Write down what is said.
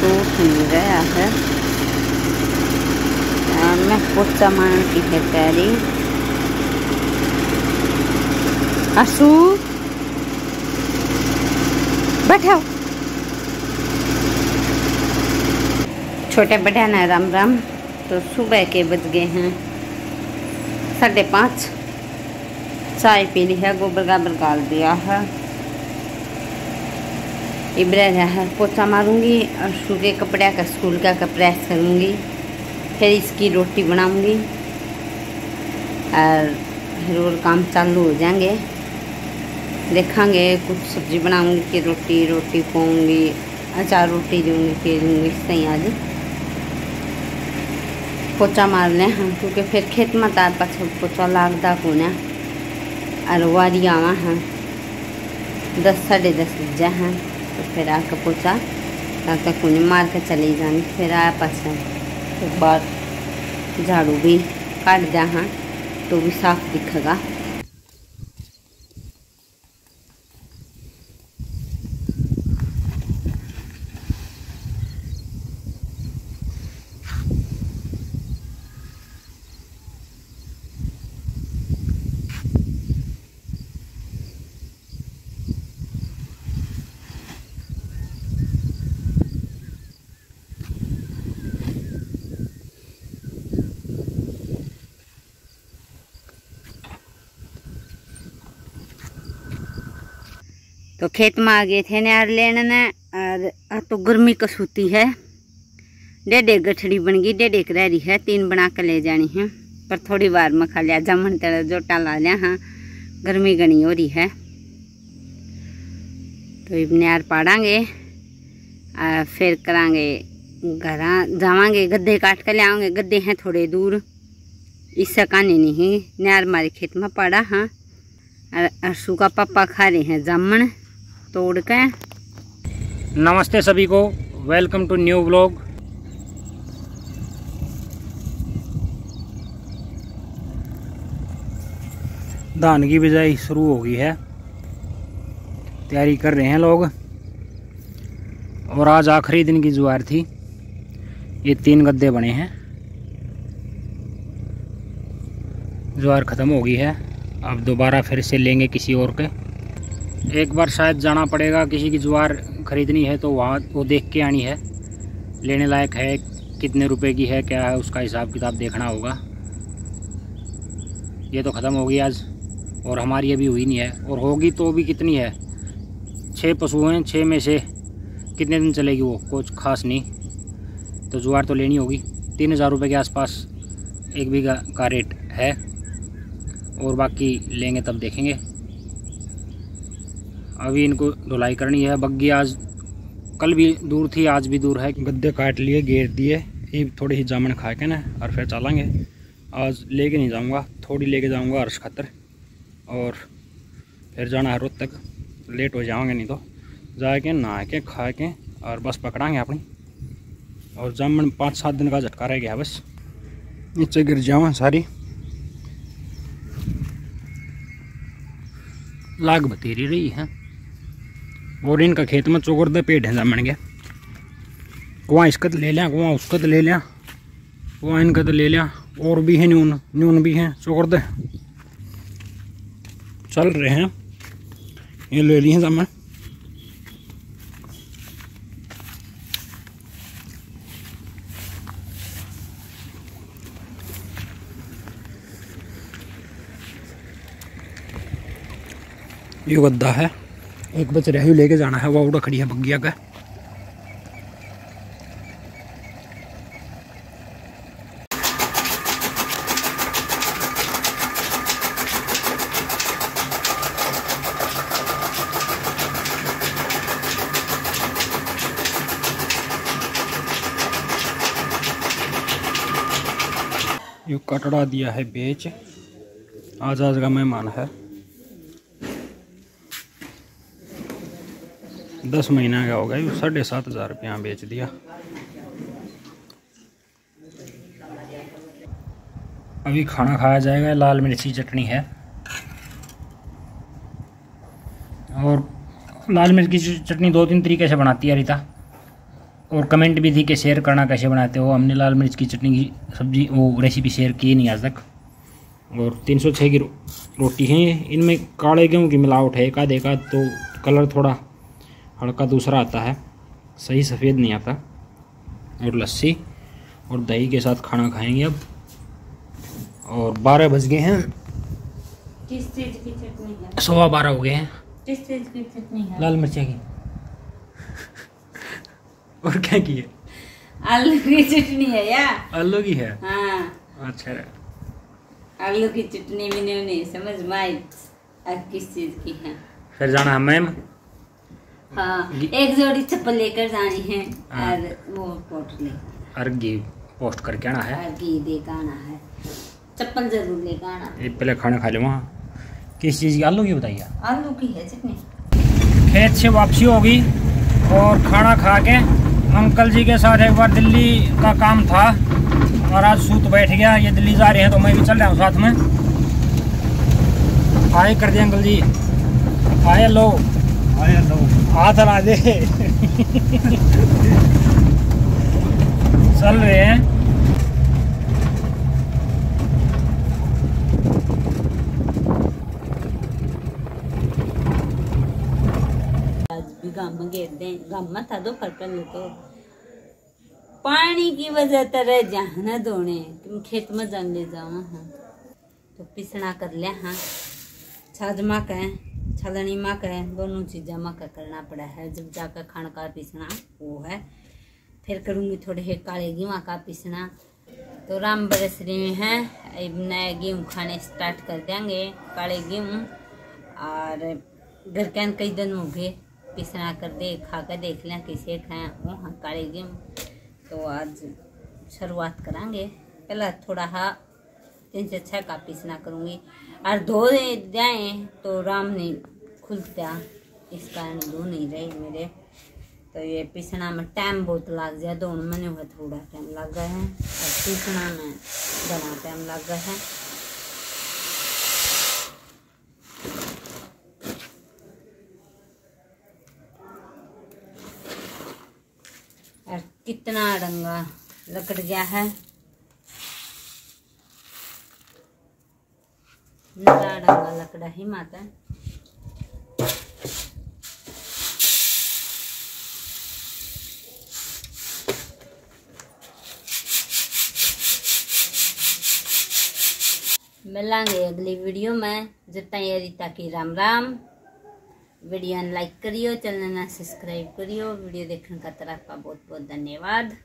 सूख नहीं रहा है। मैं पोचा मारने की है तैयारी। आसू? बैठो। छोटे बड़े ना राम राम तो सुबह के बज गए हैं साढ़े पाँच। चाय पी ली है, गोबर गाबर गाल दिया है। इब्रह है पोछा मारूँगी और सूखे कपड़े का, स्कूल का प्रेस करूँगी, फिर इसकी रोटी बनाऊँगी और फिर और काम चालू हो जाएँगे। देखेंगे, कुछ सब्ज़ी बनाऊँगी कि रोटी रोटी पाऊँगी अचार रोटी दूँगी कि दूँगी सही आज। पोचा मार लें हम क्योंकि फिर खेत में तार पाछ पोचा लागता को ना और वारी आवा, हैं, दस साढ़े दस बजे, हैं। तो फिर आके पोचा तक कुंज मार के चली जानी, फिर आया पास एक बार झाड़ू भी काट दिया हाँ तो भी साफ़ दिखेगा। तो खेत में आ गए थे नार लेने ने, और तो गर्मी कसूती है। डेढ़ गठड़ी बन गई, डेढ़ एक रही है, तीन बना कर ले जानी है। पर थोड़ी बार में खा लिया, जमन तेरा जोटा ला लिया हाँ गर्मी गनी हो रही है। तो नार पाड़ांगे और फिर करांगे घर जावांगे गद्दे काट कर ले गद्दे हैं थोड़े दूर, इससे कहानी नहीं। नार मारे खेत में पाड़ा हाँ अरसू का पापा खा रहे हैं जामन। तोड़ के। नमस्ते सभी को। वेलकम टू न्यू ब्लॉग धान की बिजाई शुरू हो गई है। तैयारी कर रहे हैं लोग। और आज आखिरी दिन की जुआर थी। ये तीन गद्दे बने हैं। जुआर ख़त्म हो गई है। अब दोबारा फिर से लेंगे किसी और के। एक बार शायद जाना पड़ेगा, किसी की ज्वार ख़रीदनी है तो वहाँ वो देख के आनी है। लेने लायक है, कितने रुपए की है, क्या है, उसका हिसाब किताब देखना होगा। ये तो ख़त्म होगी आज, और हमारी अभी हुई नहीं है। और होगी तो भी कितनी है? छः पशु हैं छः में से कितने दिन चलेगी वो? कुछ खास नहीं। तो जुआर तो लेनी होगी। तीन हज़ार रुपये के आसपास एक बीघा का रेट है, और बाकी लेंगे तब देखेंगे। अभी इनको धुलाई करनी है। बग्घी आज कल भी दूर थी, आज भी दूर है। गद्दे काट लिए, घेर दिए। ये थोड़ी ही जामन खा के ना, और फिर चलेंगे। आज लेके नहीं जाऊँगा, थोड़ी लेके जाऊँगा हर्ष खातर। और फिर जाना है रोज तक। लेट हो जाओगे नहीं तो। जाके नहा के खा के और बस पकड़ाएँगे अपनी। और जामन पाँच सात दिन का झटका रह गया बस। नीचे गिर जावा सारी। लाग बतेरी रही है। और इनका खेत में चोकर दे पेट है जमन गया कुआ इसका तो ले लिया, कुआ उसका तो ले लिया, कुआ इनका तो ले लिया, और भी है न्यून न्यून भी है चोकर दे। चल रहे हैं। ये ले ली है जमन। ये गद्दा है। एक बच रही लेके जाना है, वो उड़ा खड़ी है बग्गिया का। कटड़ा दिया है बेच। आज आज का मेहमान है। दस महीना का हो गया साढ़े सात हज़ार रुपया बेच दिया। अभी खाना खाया जाएगा लाल मिर्ची चटनी है। और लाल मिर्च की चटनी दो तीन तरीके से बनाती है रीता और कमेंट भी थी कि शेयर करना कैसे बनाते हो। हमने लाल मिर्च की चटनी की सब्ज़ी वो रेसिपी शेयर की नहीं आज तक। और 306 की रो, रोटी है इनमें काले गेहूँ की मिलावट है एक आध एक आध तो कलर थोड़ा हल्का दूसरा आता है। सही सफ़ेद नहीं आता। और लस्सी और दही के साथ खाना खाएँगे अब। और बारह बज गए हैं। किस चीज़ की चटनी है? सवा बारह हो गए हैं। किस चीज़ की चटनी है? लाल मिर्चा की। और क्या की है? आलू की चटनी है या? आलू की है? हाँ। अच्छा। आलू की चटनी मैंने नहीं समझ में आई। किस चीज़ की है? फिर जाना है मैम। हाँ एक जोड़ी चप्पल लेकर जानी है हाँ। और वो लेकर और घी पोस्ट करके आना है। और घी लेकर आना है। चप्पल ज़रूर लेकर आना। ये पहले खाना खा लो वहाँ। किस चीज़ की? आलू की बताइए। आलू की है चटनी। खेत से वापसी होगी और खाना खा के अंकल जी के साथ एक बार दिल्ली का काम था और आज सूत बैठ गया। ये दिल्ली जा रहे हैं तो मैं भी चल रहा हूँ साथ में। आए कर दिए अंकल जी। आए लो। हाथ हला दे चल रहे हैं। आज भी गाँव में घेर दें गाँव में था दो पहले तो। पानी की वजह तरह जहाँ न धोने। तुम खेत में जान ले जाओ हाँ। तो पिसना कर लिया हाँ। छाजमा कह छलनी माँ कह, दोनों चीज़ें माँ का करना पड़ा है। जब जाकर खान का पिसना, वो है। फिर करूँगी थोड़े हे काले गेहूँ का पीसना। तो राम बरस रहे हैं, अब गेहूँ खाने स्टार्ट कर देंगे काले गेहूँ। और घर के कई दिन हो गए, पिसना कर दे, खा कर देख लें कैसे खाएँ, वो हाँ काले गेहूँ। तो आज शुरुआत करेंगे। पहला थोड़ा हा, तीन से छः का पीसना करूँगी। और धो जाए तो राम नहीं खुलता इस कारण धो नहीं रहे मेरे। तो ये पीसना में टाइम बहुत लग जाए दोनों में हुआ थोड़ा टाइम लग गया है। और पीसना में बड़ा टाइम लग गया है। कितना डंगा लकड़ गया है। माता मिलेंगे अगली वीडियो में। जब तक ये रीता की राम राम। वीडियो लाइक करियो, चैनल सब्सक्राइब करियो। वीडियो देखने का तरफ़ का बहुत बहुत धन्यवाद।